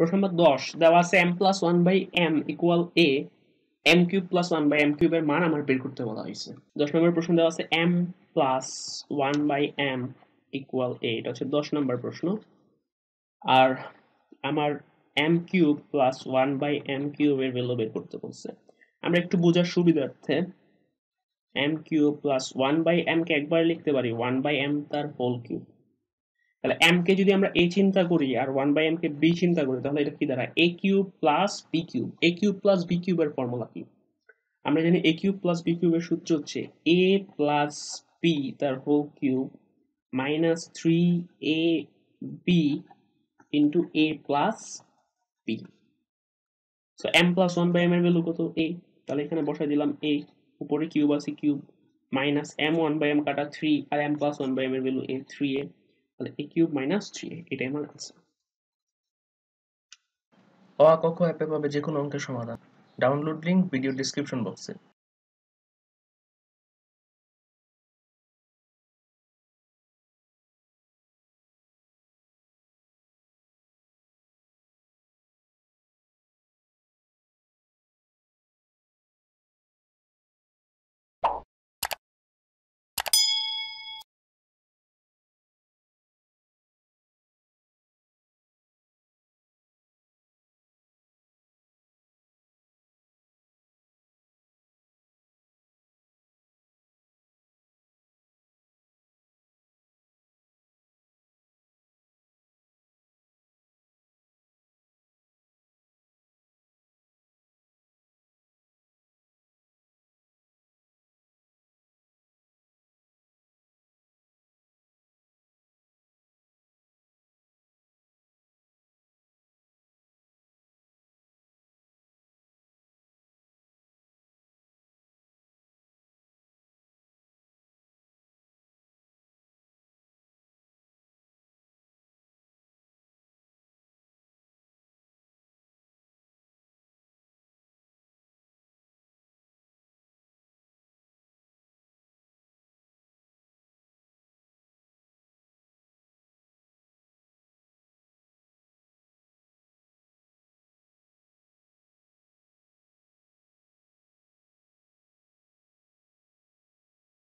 প্রশ্ন নম্বর দশ, দেওয়া আছে M plus one by M equal A M cube plus one by M কিউবের মান আমার বের করতে বলা হয়েছে। দশ নম্বর প্রশ্ন দেওয়া আছে M plus one by M equal A এটা হচ্ছে দশ নম্বর প্রশ্ন। আর আমার M cube plus one by M কিউবের ভ্যালু বের করতে বলছে। আমরা একটু বোঝার সুবিধার্থে M cube plus one by M কে একবার লিখতে পারি ওয়ান বাই এম তার হোল কিউব তাহলে এম কে যদি আমরা এ চিন্তা করি আর ওয়ান বাই এম কে বি চিন্তা করি, তাহলে এটা কি দাঁড়ায়? A cube plus B cube A cube plus B কিউবের ফর্মুলা কি? আমরা জানি এ কিউব প্লাস বি কিউবের সূত্র হচ্ছে এ প্লাস বি তার whole cube minus three A B into A plus B so M plus one by M এর value কত? এ তাহলে এখানে বসাই দিলাম এ উপরে কিউব আছে cube minus M one by M কাটা three R M plus one by M এর ভ্যালু এ থ্রি এ তাহলে এ কিউব মাইনাস থ্রি এটাই আমার আনসার অ, ক, খ অ্যাপে পাবে যে কোনো অঙ্কের সমাধান। ডাউনলোড লিংক ভিডিও ডিসক্রিপশন বক্সে